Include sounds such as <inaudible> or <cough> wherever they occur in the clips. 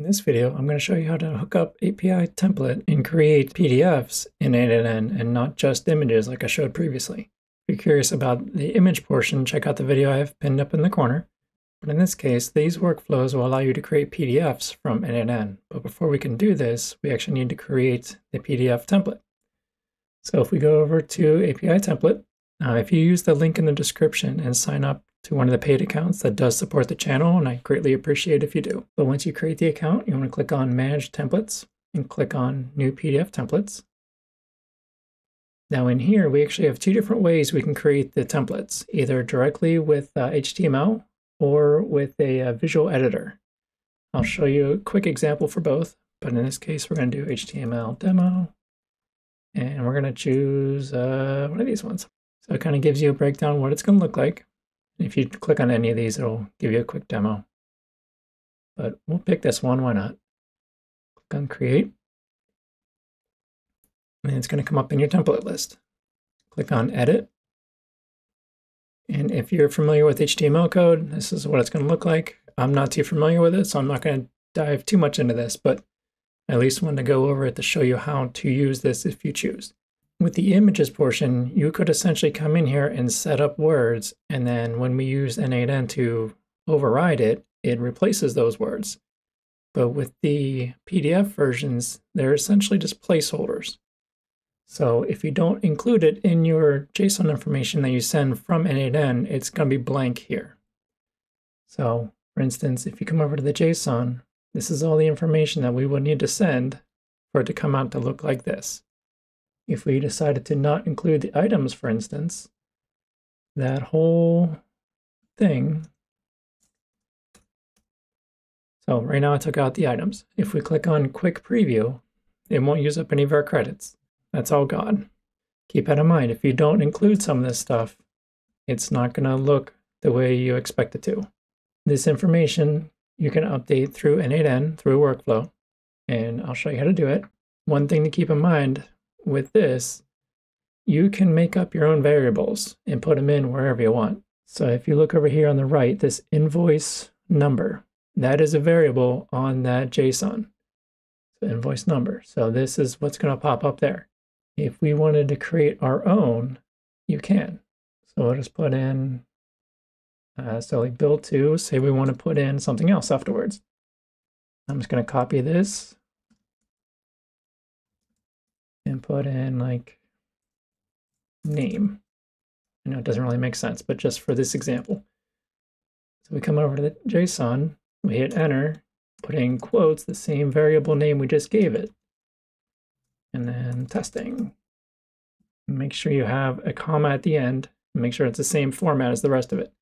In this video, I'm going to show you how to hook up API template and create PDFs in N8N and not just images like I showed previously. If you're curious about the image portion, check out the video I have pinned up in the corner. But in this case, these workflows will allow you to create PDFs from N8N. But before we can do this, we actually need to create the PDF template. So if we go over to API template, uh, if you use the link in the description and sign up to one of the paid accounts that does support the channel, and I greatly appreciate if you do. But once you create the account, you want to click on Manage Templates and click on New PDF Templates. Now in here, we actually have two different ways we can create the templates, either directly with uh, HTML or with a, uh, visual editor. I'll show you a quick example for both, but in this case, we're going to do HTML demo, and we're going to choose uh, one of these ones. So it kind of gives you a breakdown what it's going to look like. If you click on any of these, it'll give you a quick demo. But we'll pick this one, why not? Click on create. And it's going to come up in your template list. Click on edit. And if you're familiar with HTML code, this is what it's going to look like. I'm not too familiar with it, so I'm not going to dive too much into this, but I at least wanted to go over it to show you how to use this if you choose. With the images portion, you could essentially come in here and set up words, and then when we use N8N to override it, it replaces those words. But with the PDF versions, they're essentially just placeholders. So if you don't include it in your JSON information that you send from N8N, it's going to be blank here. So for instance, if you come over to the JSON, this is all the information that we would need to send for it to come out to look like this. If we decided to not include the items, for instance, that whole thing. So right now I took out the items. If we click on quick preview, it won't use up any of our credits. That's all gone. Keep that in mind. If you don't include some of this stuff, it's not going to look the way you expect it to. This information you can update through N8N, through workflow, and I'll show you how to do it. One thing to keep in mind with this, you can make up your own variables and put them in wherever you want. So if you look over here on the right, this invoice number, that is a variable on that JSON. So invoice number. So this is what's going to pop up there. If we wanted to create our own, you can. So we'll just put in, uh, so like bill to, say we want to put in something else afterwards. I'm just going to copy this and put in like name. I know it doesn't really make sense, but just for this example. So we come over to the JSON, we hit enter, put in quotes the same variable name we just gave it. And then testing. Make sure you have a comma at the end. Make sure it's the same format as the rest of it.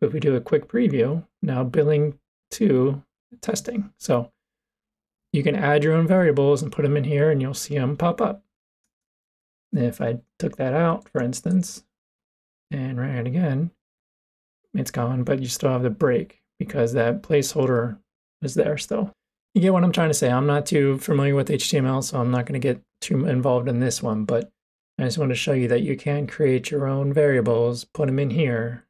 If we do a quick preview, now billing to testing. So you can add your own variables and put them in here and you'll see them pop up. If I took that out, for instance, and ran it again, it's gone, but you still have the break because that placeholder is there still. You get what I'm trying to say. I'm not too familiar with HTML, so I'm not going to get too involved in this one, but I just want to show you that you can create your own variables, put them in here,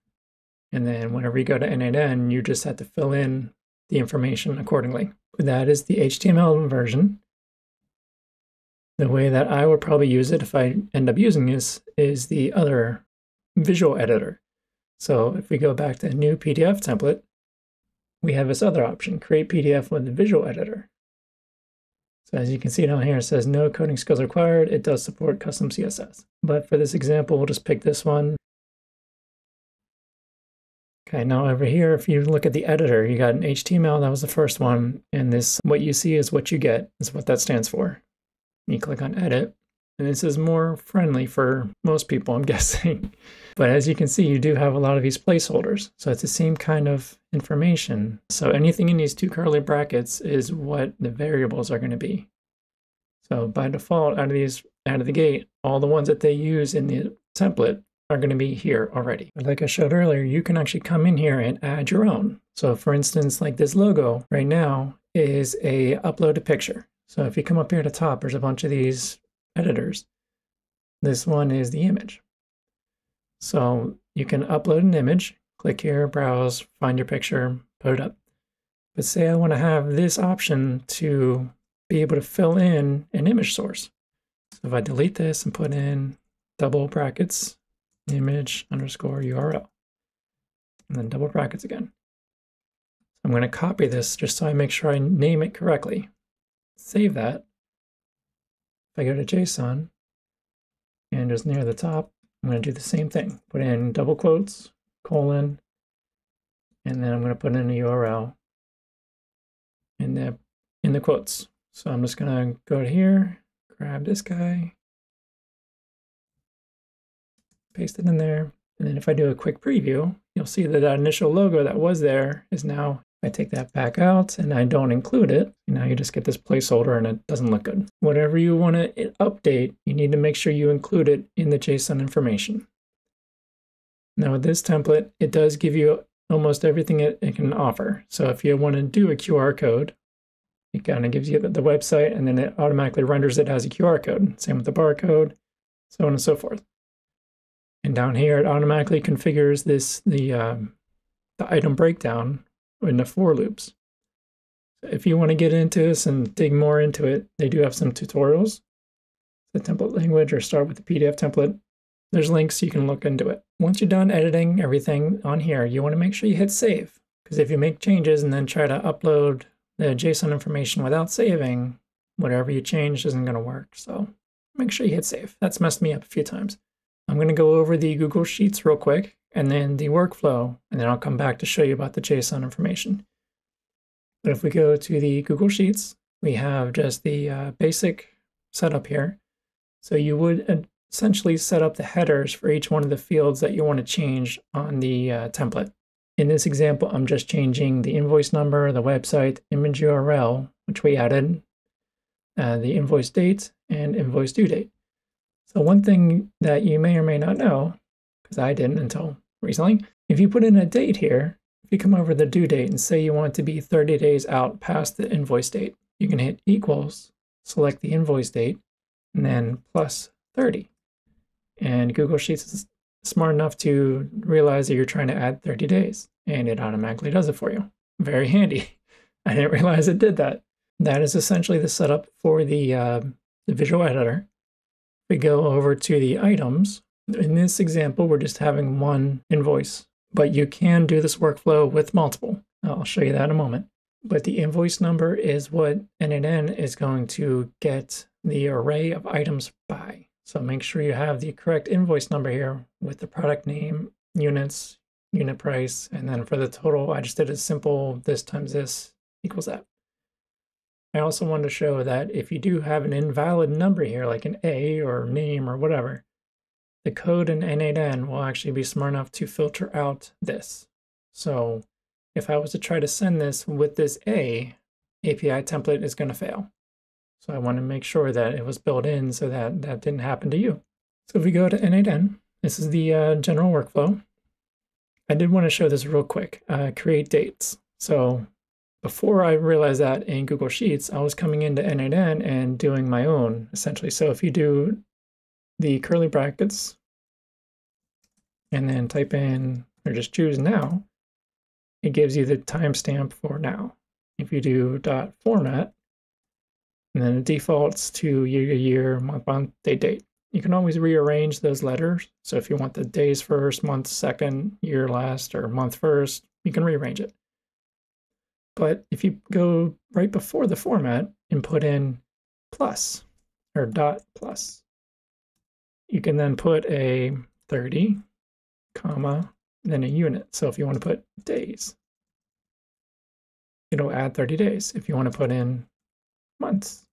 and then whenever you go to N8N, you just have to fill in the information accordingly. That is the HTML version. The way that I would probably use it if I end up using this is the other visual editor. So if we go back to new PDF template, we have this other option, create PDF with the visual editor. So as you can see down here, it says no coding skills required. It does support custom CSS. But for this example, we'll just pick this one. Okay, now over here, if you look at the editor, you got an HTML, that was the first one, and this, what you see is what you get, is what that stands for. You click on edit, and this is more friendly for most people, I'm <laughs> guessing. but as you can see, you do have a lot of these placeholders. So it's the same kind of information. So anything in these two curly brackets is what the variables are going to be. So by default, out of these, out of the gate, all the ones that they use in the template are going to be here already. Like I showed earlier, you can actually come in here and add your own. So for instance, like this logo right now is a upload a picture. So if you come up here to top, there's a bunch of these editors. This one is the image. So you can upload an image, click here, browse, find your picture, put it up. But say I want to have this option to be able to fill in an image source. So if I delete this and put in double brackets, image underscore URL, and then double brackets again. I'm going to copy this just so I make sure I name it correctly. Save that. If I go to JSON and just near the top, I'm going to do the same thing. Put in double quotes, colon, and then I'm going to put in a URL in the in the quotes. So I'm just going to go to here, grab this guy, paste it in there, and then if I do a quick preview, you'll see that that initial logo that was there is now I take that back out and I don't include it, now you just get this placeholder and it doesn't look good. Whatever you want to update, you need to make sure you include it in the JSON information. Now with this template, it does give you almost everything it, it can offer. So if you want to do a QR code, it kind of gives you the, the website and then it automatically renders it as a QR code. Same with the barcode, so on and so forth. And down here, it automatically configures this the um, the item breakdown in the for loops. If you want to get into this and dig more into it, they do have some tutorials. The template language or start with the PDF template. There's links you can look into it. Once you're done editing everything on here, you want to make sure you hit save. Because if you make changes and then try to upload the JSON information without saving, whatever you changed isn't going to work. So make sure you hit save. That's messed me up a few times. I'm going to go over the Google Sheets real quick and then the workflow, and then I'll come back to show you about the JSON information. But if we go to the Google Sheets, we have just the uh, basic setup here. So you would essentially set up the headers for each one of the fields that you want to change on the uh, template. In this example, I'm just changing the invoice number, the website, image URL, which we added, uh, the invoice date, and invoice due date. So one thing that you may or may not know, because I didn't until recently. If you put in a date here, if you come over the due date and say you want it to be 30 days out past the invoice date, you can hit equals, select the invoice date, and then plus 30. And Google Sheets is smart enough to realize that you're trying to add 30 days, and it automatically does it for you. Very handy. <laughs> I didn't realize it did that. That is essentially the setup for the, uh, the visual editor. We go over to the items, in this example, we're just having one invoice, but you can do this workflow with multiple. I'll show you that in a moment. But the invoice number is what N8N is going to get the array of items by. So make sure you have the correct invoice number here with the product name, units, unit price, and then for the total, I just did a simple this times this equals that. I also wanted to show that if you do have an invalid number here, like an A or name or whatever, the code in N8N will actually be smart enough to filter out this. So if I was to try to send this with this A, API template is going to fail. So I want to make sure that it was built in so that that didn't happen to you. So if we go to N8N, this is the uh, general workflow. I did want to show this real quick, uh, create dates. So before I realized that in Google Sheets, I was coming into N8N and doing my own, essentially. So if you do the curly brackets and then type in or just choose now, it gives you the timestamp for now. If you do dot format, and then it defaults to year, year, month, month, date, date. You can always rearrange those letters. So if you want the days first, month second, year last, or month first, you can rearrange it. But if you go right before the format and put in plus or dot plus, you can then put a 30, comma, then a unit. So if you want to put days, it'll add 30 days. If you want to put in months,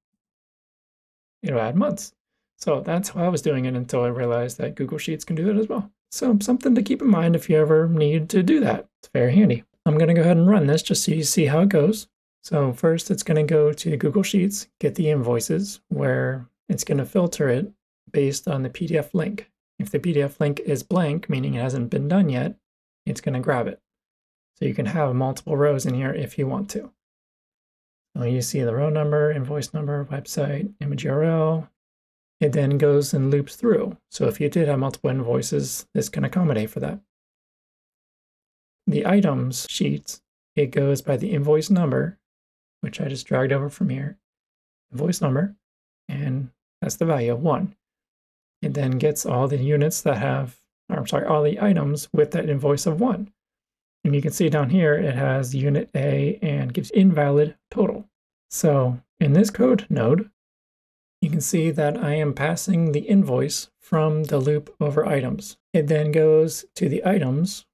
it'll add months. So that's how I was doing it until I realized that Google Sheets can do that as well. So something to keep in mind if you ever need to do that. It's very handy. I'm going to go ahead and run this just so you see how it goes. So first it's going to go to Google Sheets, get the invoices where it's going to filter it based on the PDF link. If the PDF link is blank, meaning it hasn't been done yet, it's going to grab it. So you can have multiple rows in here if you want to. So you see the row number, invoice number, website, image URL. It then goes and loops through. So if you did have multiple invoices, this can accommodate for that. The items sheets it goes by the invoice number, which I just dragged over from here, invoice number, and that's the value of one. It then gets all the units that have, or I'm sorry, all the items with that invoice of one. And you can see down here, it has unit A and gives invalid total. So in this code node, you can see that I am passing the invoice from the loop over items. It then goes to the items,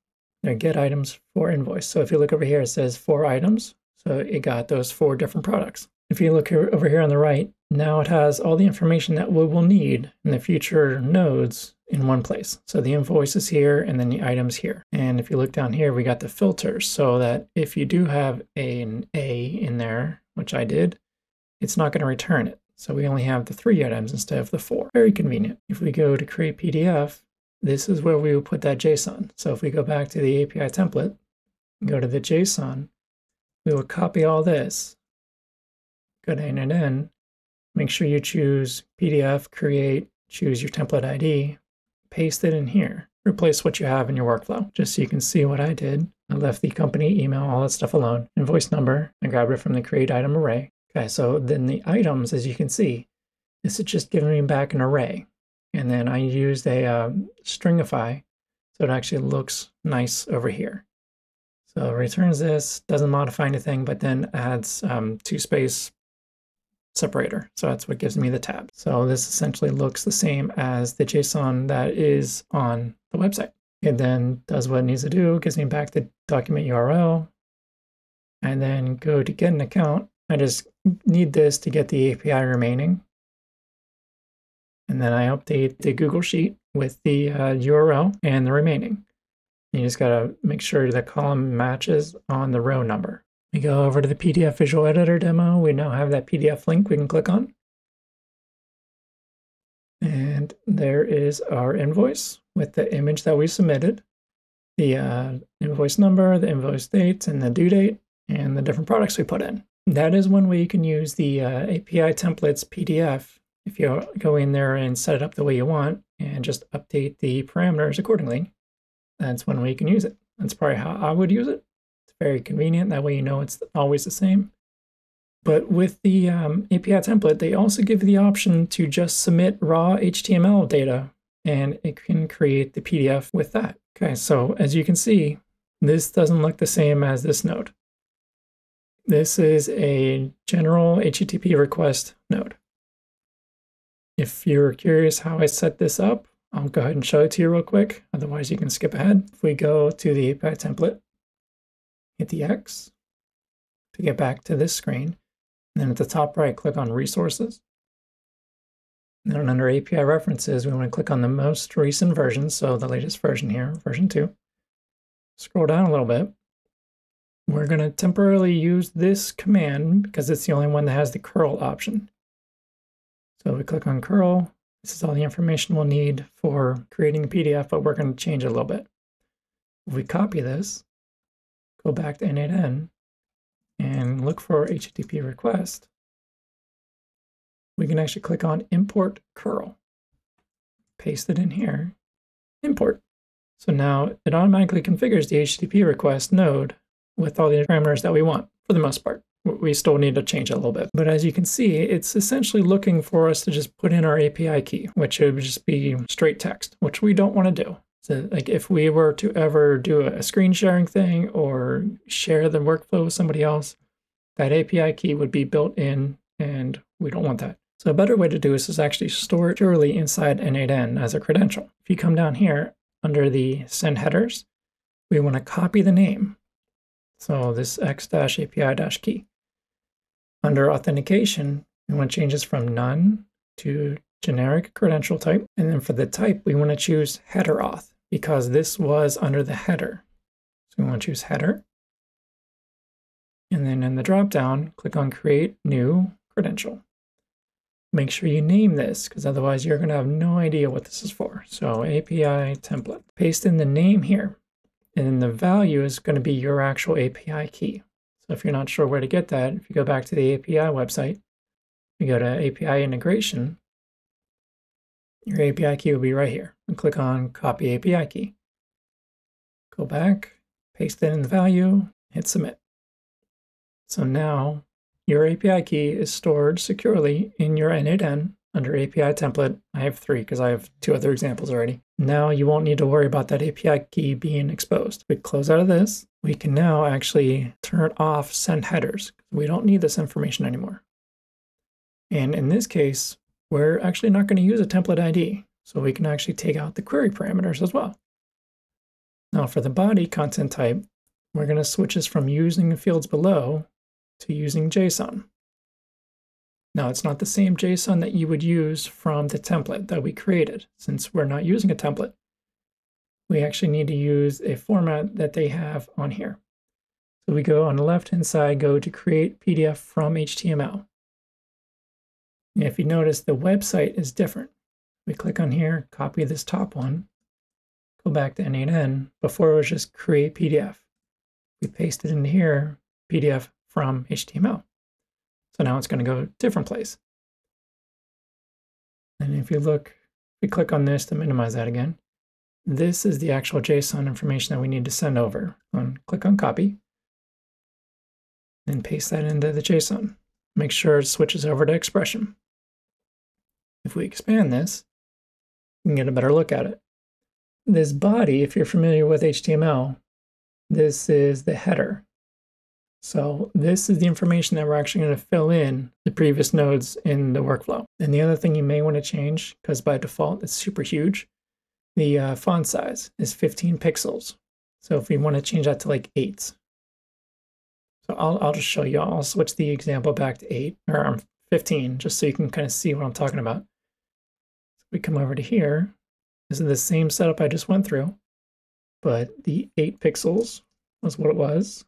you know, get items for invoice. So if you look over here, it says four items. So it got those four different products. If you look here, over here on the right, now it has all the information that we will need in the future nodes in one place. So the invoice is here and then the items here. And if you look down here, we got the filters so that if you do have an A in there, which I did, it's not going to return it. So we only have the three items instead of the four. Very convenient. If we go to create PDF, this is where we will put that JSON. So if we go back to the API template, go to the JSON, we will copy all this, go to NNN, make sure you choose PDF, create, choose your template ID, paste it in here, replace what you have in your workflow, just so you can see what I did. I left the company email, all that stuff alone, invoice number, I grabbed it from the create item array. Okay, so then the items, as you can see, this is just giving me back an array. And then I used a uh, stringify, so it actually looks nice over here. So it returns this, doesn't modify anything, but then adds um, two space separator. So that's what gives me the tab. So this essentially looks the same as the JSON that is on the website. It then does what it needs to do, gives me back the document URL, and then go to get an account. I just need this to get the API remaining. And then I update the Google Sheet with the uh, URL and the remaining. You just got to make sure the column matches on the row number. We go over to the PDF Visual Editor demo. We now have that PDF link we can click on. And there is our invoice with the image that we submitted, the uh, invoice number, the invoice date, and the due date, and the different products we put in. That is one way you can use the uh, API templates PDF if you go in there and set it up the way you want and just update the parameters accordingly. That's one way you can use it. That's probably how I would use it It's very convenient. That way you know it's always the same. But with the um, API template, they also give you the option to just submit raw HTML data and it can create the PDF with that. Okay, so as you can see, this doesn't look the same as this node. This is a general HTTP request node. If you're curious how I set this up, I'll go ahead and show it to you real quick. Otherwise, you can skip ahead. If we go to the API template, hit the X to get back to this screen. And then at the top right, click on Resources. And then under API References, we want to click on the most recent version, so the latest version here, version 2. Scroll down a little bit. We're going to temporarily use this command because it's the only one that has the curl option. So we click on curl. This is all the information we'll need for creating a PDF, but we're going to change it a little bit. If we copy this, go back to N8N and look for HTTP request, we can actually click on import curl, paste it in here, import. So now it automatically configures the HTTP request node with all the parameters that we want for the most part. We still need to change it a little bit. But as you can see, it's essentially looking for us to just put in our API key, which would just be straight text, which we don't want to do. So like if we were to ever do a screen sharing thing or share the workflow with somebody else, that API key would be built in and we don't want that. So a better way to do this is actually store it purely inside N8N as a credential. If you come down here under the send headers, we want to copy the name. So this x-api-key. Under authentication, we want to change this from none to generic credential type. And then for the type, we want to choose header auth because this was under the header. So we want to choose header. And then in the dropdown, click on create new credential. Make sure you name this because otherwise you're going to have no idea what this is for. So API template. Paste in the name here. And the value is going to be your actual API key. So if you're not sure where to get that, if you go back to the API website, you go to API integration, your API key will be right here. And click on Copy API Key. Go back, paste in the value, hit Submit. So now your API key is stored securely in your N8N under API template. I have three because I have two other examples already. Now you won't need to worry about that API key being exposed. We close out of this. We can now actually turn off send headers. We don't need this information anymore. And in this case, we're actually not going to use a template ID. So we can actually take out the query parameters as well. Now for the body content type, we're going to switch this from using the fields below to using JSON. Now it's not the same JSON that you would use from the template that we created, since we're not using a template. We actually need to use a format that they have on here. So we go on the left-hand side, go to create PDF from HTML. And if you notice, the website is different. We click on here, copy this top one, go back to N8N. Before it was just create PDF. We paste it in here, PDF from HTML. So now it's going to go a different place. And if you look, we click on this to minimize that again. This is the actual JSON information that we need to send over. And click on copy and paste that into the JSON. Make sure it switches over to expression. If we expand this, we can get a better look at it. This body, if you're familiar with HTML, this is the header. So this is the information that we're actually going to fill in the previous nodes in the workflow. And the other thing you may want to change, because by default it's super huge, the uh, font size is 15 pixels. So if we want to change that to like 8. So I'll, I'll just show you. I'll switch the example back to 8, or um, 15, just so you can kind of see what I'm talking about So we come over to here. This is the same setup I just went through, but the 8 pixels was what it was.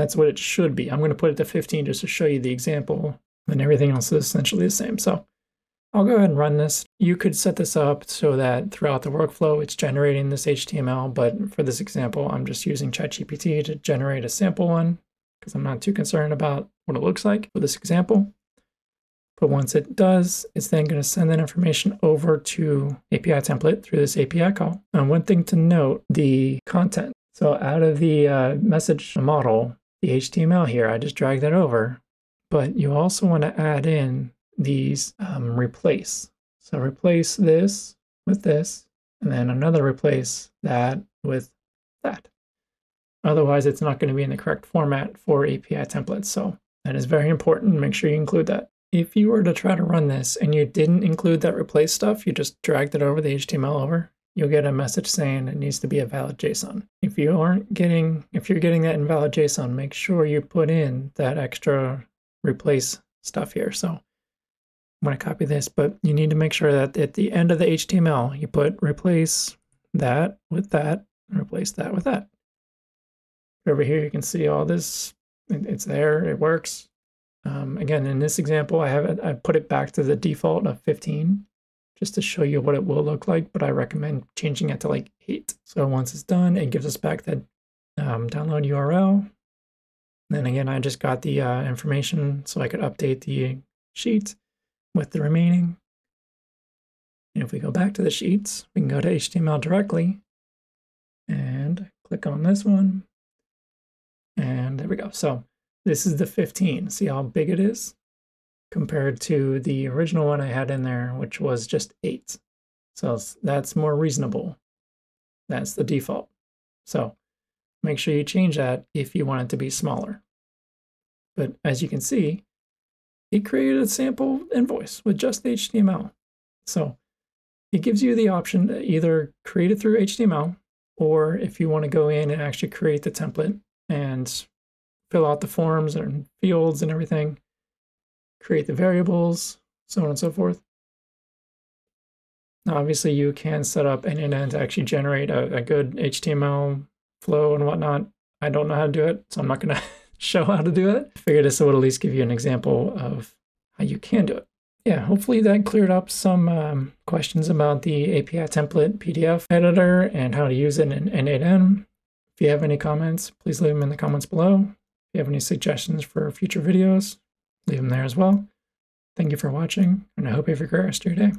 That's what it should be. I'm going to put it to 15 just to show you the example, and everything else is essentially the same. So I'll go ahead and run this. You could set this up so that throughout the workflow, it's generating this HTML, but for this example, I'm just using ChatGPT to generate a sample one because I'm not too concerned about what it looks like for this example. But once it does, it's then going to send that information over to API template through this API call. And one thing to note, the content. So out of the uh, message model, the HTML here, I just drag that over. But you also want to add in these um, replace. So replace this with this, and then another replace that with that. Otherwise, it's not going to be in the correct format for API templates. So that is very important. Make sure you include that. If you were to try to run this and you didn't include that replace stuff, you just dragged it over the HTML over, you'll get a message saying it needs to be a valid JSON. If you aren't getting, if you're getting that invalid JSON, make sure you put in that extra replace stuff here. So I'm going to copy this, but you need to make sure that at the end of the HTML, you put replace that with that, replace that with that. Over here, you can see all this. It's there. It works. Um, again, in this example, I have it, I put it back to the default of 15 just to show you what it will look like, but I recommend changing it to like 8. So once it's done, it gives us back that um, download URL. Then again, I just got the uh, information so I could update the sheet with the remaining. And if we go back to the sheets, we can go to HTML directly and click on this one. And there we go. So this is the 15. See how big it is? Compared to the original one I had in there, which was just 8. So that's more reasonable. That's the default. So make sure you change that if you want it to be smaller. But as you can see, it created a sample invoice with just the HTML. So it gives you the option to either create it through HTML, or if you want to go in and actually create the template and fill out the forms and fields and everything, create the variables, so on and so forth. Now, obviously, you can set up N8N to actually generate a, a good HTML flow and whatnot. I don't know how to do it, so I'm not going <laughs> to show how to do it. I figured this would at least give you an example of how you can do it. Yeah, hopefully that cleared up some um, questions about the API template PDF editor and how to use it in N8N. If you have any comments, please leave them in the comments below. If you have any suggestions for future videos, leave them there as well. Thank you for watching, and I hope you have a great rest of your day.